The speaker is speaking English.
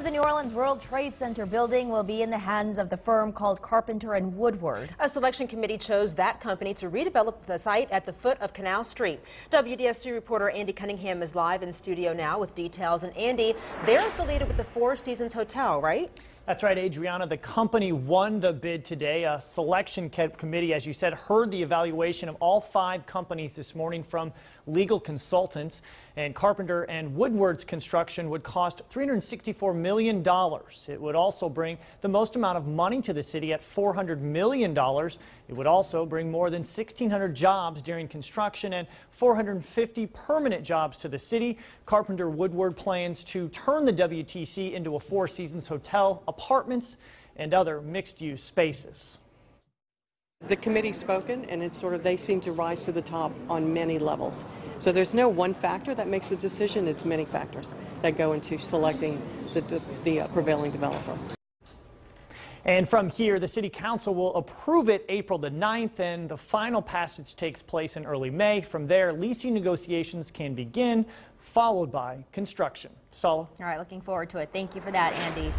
New Orleans World Trade Center building will be in the hands of the firm called Carpenter and Woodward. A selection committee chose that company to redevelop the site at the foot of Canal Street. WDSU reporter Andy Cunningham is live in studio now with details. And Andy, they're affiliated with the Four Seasons Hotel, right? That's right, Adriana. The company won the bid today. A selection committee, as you said, heard the evaluation of all five companies this morning from legal consultants. And Carpenter and Woodward's construction would cost $364 million. It would also bring the most amount of money to the city at $400 million. It would also bring more than 1,600 jobs during construction and 450 permanent jobs to the city. Carpenter Woodward plans to turn the WTC into a Four Seasons hotel apartments, and other mixed-use spaces. The committee's spoken, and it's sort of they seem to rise to the top on many levels. So there's no one factor that makes the decision. It's many factors that go into selecting the, the uh, prevailing developer. And from here, the City Council will approve it April the 9th, and the final passage takes place in early May. From there, leasing negotiations can begin, followed by construction. Sala? All right, looking forward to it. Thank you for that, Andy.